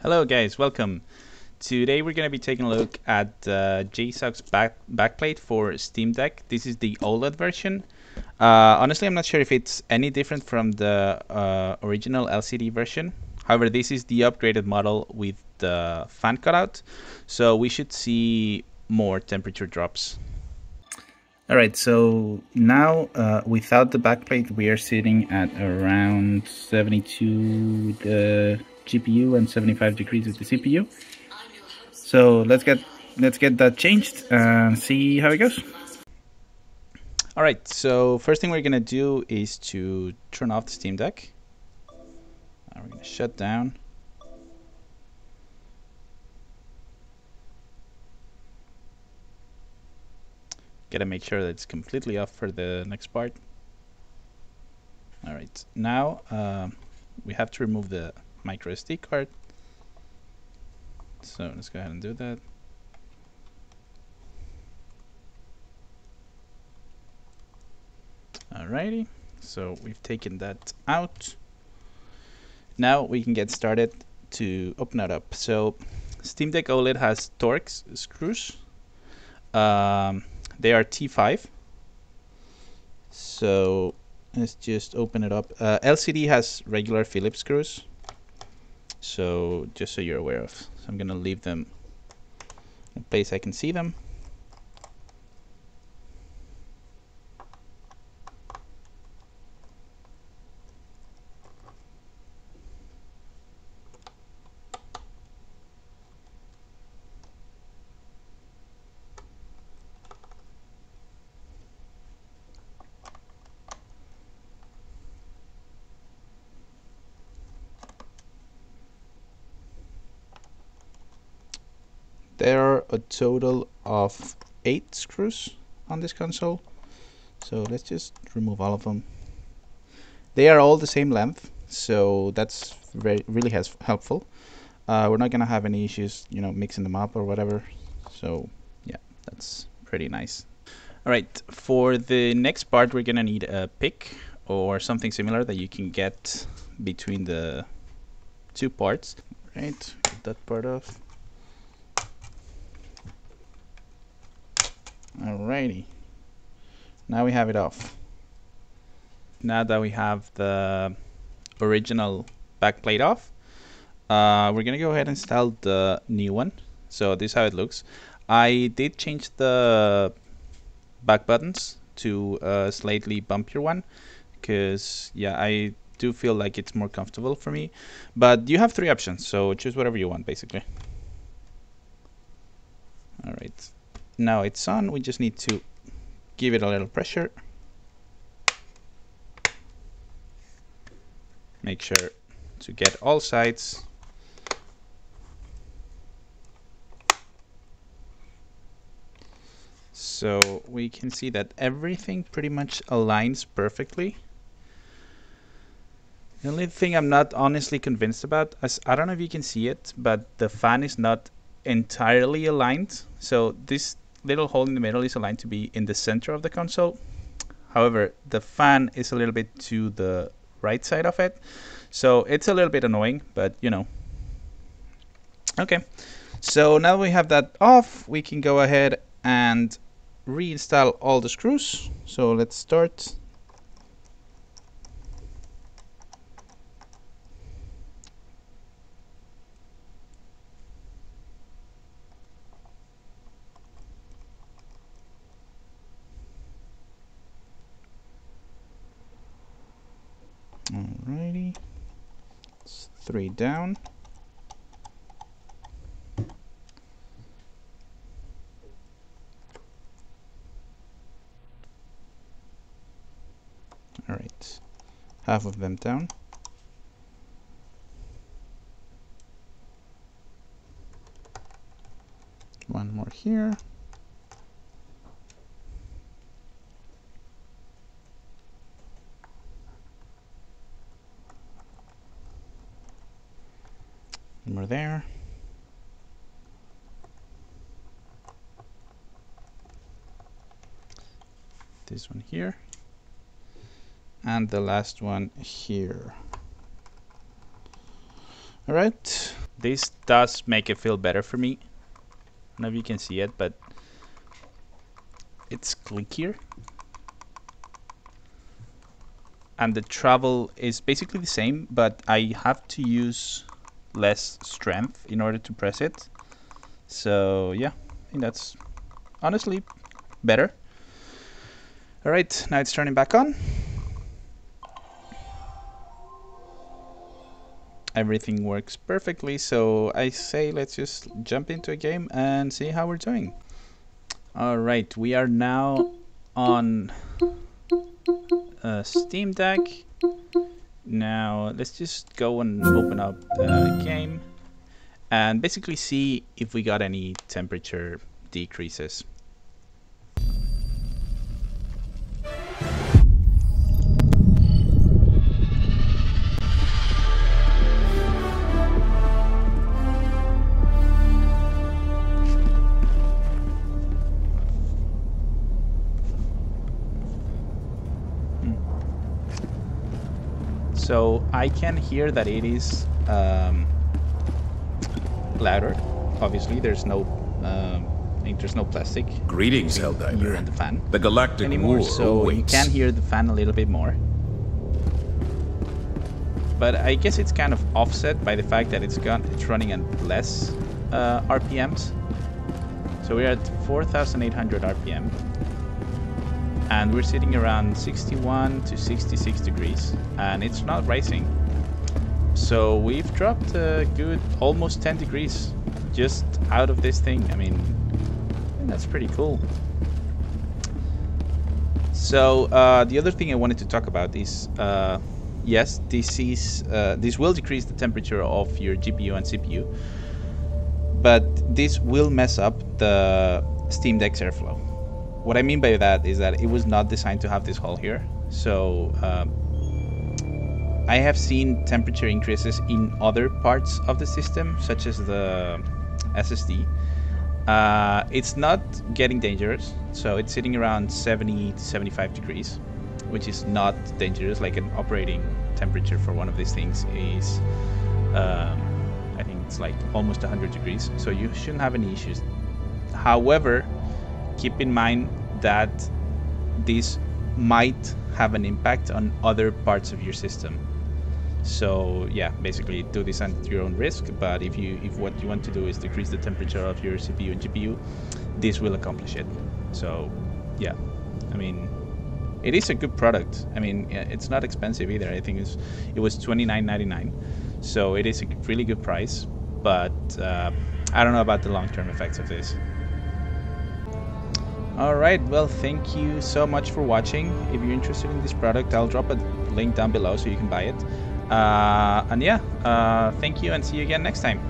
Hello guys, welcome. Today we're going to be taking a look at uh, JSAUX's back backplate for Steam Deck. This is the OLED version. Uh, honestly, I'm not sure if it's any different from the uh, original LCD version. However, this is the upgraded model with the fan cutout, so we should see more temperature drops. All right, so now uh, without the backplate, we are sitting at around 72 the GPU and 75 degrees with the CPU. So let's get let's get that changed and see how it goes. All right, so first thing we're gonna do is to turn off the Steam Deck. Now we're gonna shut down. Gotta make sure that it's completely off for the next part. All right, now um, we have to remove the micro SD card. So let's go ahead and do that. Alrighty, so we've taken that out. Now we can get started to open it up. So Steam Deck OLED has Torx screws. Um, they are T5. So let's just open it up. Uh, LCD has regular Phillips screws. So just so you're aware of. So I'm going to leave them in a place I can see them. There are a total of eight screws on this console. So let's just remove all of them. They are all the same length, so that's very really has helpful. Uh, we're not gonna have any issues, you know, mixing them up or whatever. So yeah, that's pretty nice. All right, for the next part, we're gonna need a pick or something similar that you can get between the two parts. Right, get that part off. Now we have it off. Now that we have the original backplate off, uh, we're gonna go ahead and install the new one. So this is how it looks. I did change the back buttons to a slightly bumpier one because yeah, I do feel like it's more comfortable for me. But you have three options, so choose whatever you want basically. Alright, now it's on we just need to give it a little pressure. Make sure to get all sides. So we can see that everything pretty much aligns perfectly. The only thing I'm not honestly convinced about is I don't know if you can see it but the fan is not entirely aligned. So this little hole in the middle is aligned to be in the center of the console. However, the fan is a little bit to the right side of it. So it's a little bit annoying, but you know. Okay, so now we have that off, we can go ahead and reinstall all the screws. So let's start Alrighty. It's three down. Alright. Half of them down. One more here. And we're there. This one here. And the last one here. All right. this does make it feel better for me. I don't know if you can see it, but it's clickier. And the travel is basically the same, but I have to use less strength in order to press it. So yeah, I think that's honestly better. All right, now it's turning back on. Everything works perfectly, so I say let's just jump into a game and see how we're doing. All right, we are now on a Steam Deck. Now let's just go and open up the game and basically see if we got any temperature decreases. So I can hear that it is um, louder. Obviously, there's no um, there's no plastic. Greetings, Helldiver. You're in the fan The Galactic anymore, War so you can hear the fan a little bit more. But I guess it's kind of offset by the fact that it's got it's running at less uh, RPMs. So we're at 4,800 RPM, and we're sitting around 61 to 66 degrees, and it's not rising. So we've dropped a good almost 10 degrees just out of this thing. I mean, that's pretty cool. So uh, the other thing I wanted to talk about is, uh, yes, this is uh, this will decrease the temperature of your GPU and CPU, but this will mess up the Steam Deck's airflow. What I mean by that is that it was not designed to have this hole here. So um, I have seen temperature increases in other parts of the system, such as the SSD. Uh, it's not getting dangerous, so it's sitting around 70 to 75 degrees, which is not dangerous. Like an operating temperature for one of these things is, um, I think it's like almost 100 degrees, so you shouldn't have any issues. However, keep in mind that this might have an impact on other parts of your system. So yeah, basically do this at your own risk. But if you if what you want to do is decrease the temperature of your CPU and GPU, this will accomplish it. So yeah, I mean, it is a good product. I mean, it's not expensive either. I think it's it was twenty nine ninety nine, so it is a really good price. But uh, I don't know about the long term effects of this. All right, well, thank you so much for watching. If you're interested in this product, I'll drop a link down below so you can buy it. Uh, and yeah, uh, thank you and see you again next time.